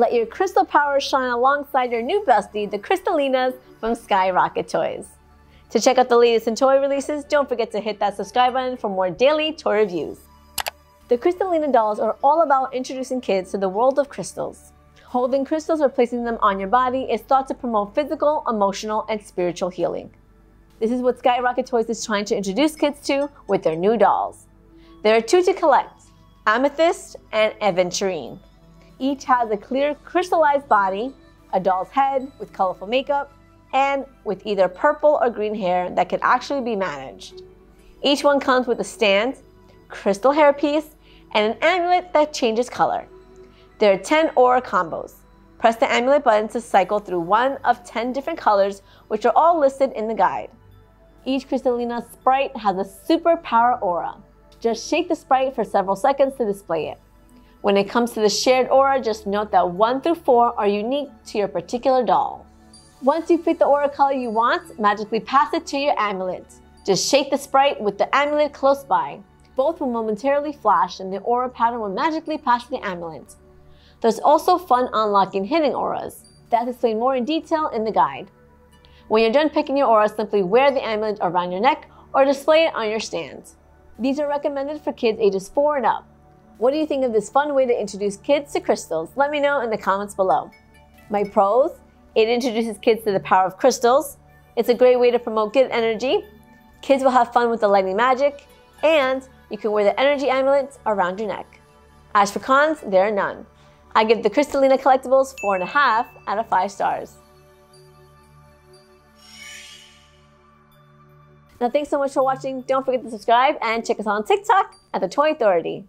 Let your crystal power shine alongside your new bestie, the Crystalinas from Skyrocket Toys. To check out the latest in toy releases, don't forget to hit that subscribe button for more daily toy reviews. The Crystalina dolls are all about introducing kids to the world of crystals. Holding crystals or placing them on your body is thought to promote physical, emotional, and spiritual healing. This is what Skyrocket Toys is trying to introduce kids to with their new dolls. There are two to collect, Amethyst and Aventurine. Each has a clear crystallized body, a doll's head with colorful makeup, and with either purple or green hair that can actually be managed. Each one comes with a stand, crystal hairpiece, and an amulet that changes color. There are 10 aura combos. Press the amulet button to cycle through one of 10 different colors, which are all listed in the guide. Each Crystalina sprite has a super power aura. Just shake the sprite for several seconds to display it. When it comes to the shared aura, just note that 1 through 4 are unique to your particular doll. Once you pick the aura color you want, magically pass it to your amulet. Just shake the sprite with the amulet close by. Both will momentarily flash and the aura pattern will magically pass the amulet. There's also fun unlocking hidden auras. That's explained more in detail in the guide. When you're done picking your aura, simply wear the amulet around your neck or display it on your stand. These are recommended for kids ages 4 and up. What do you think of this fun way to introduce kids to crystals? Let me know in the comments below. My pros, it introduces kids to the power of crystals. It's a great way to promote good energy. Kids will have fun with the lightning magic, and you can wear the energy amulet around your neck. As for cons, there are none. I give the Crystalina collectibles 4.5 out of 5 stars. Now thanks so much for watching. Don't forget to subscribe and check us on TikTok at The Toy Authority.